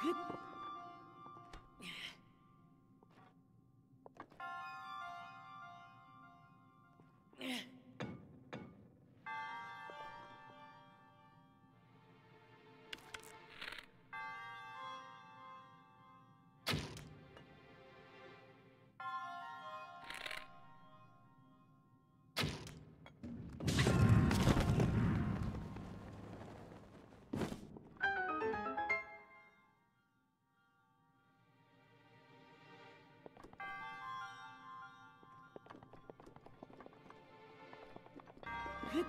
ฮึบ Hit!